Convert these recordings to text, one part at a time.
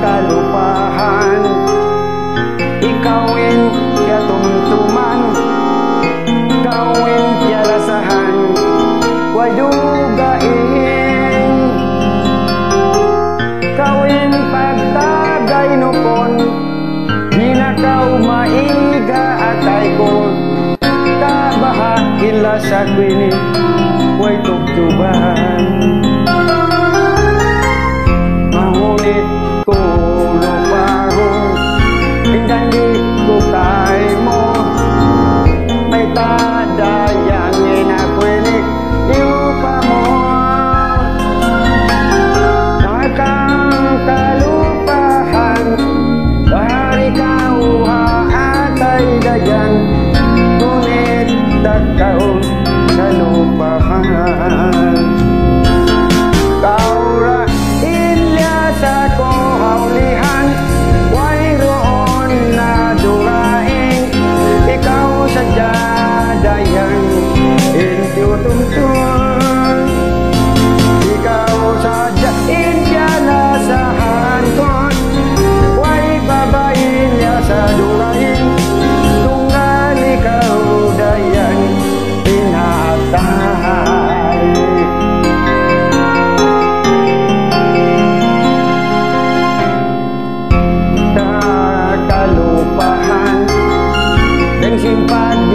kalupahan Ikaw in katumtuman sila sa kwini way tugtuban Mahunit ko lumarong Pinggan di ko tayo mo May tayo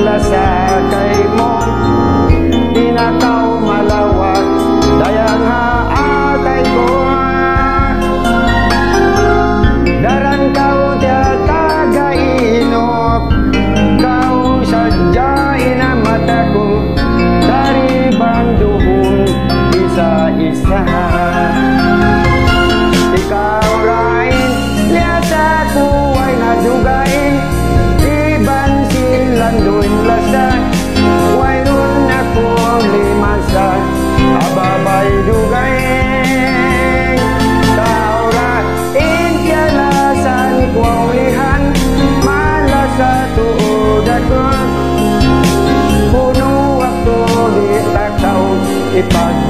là xà cây môn if I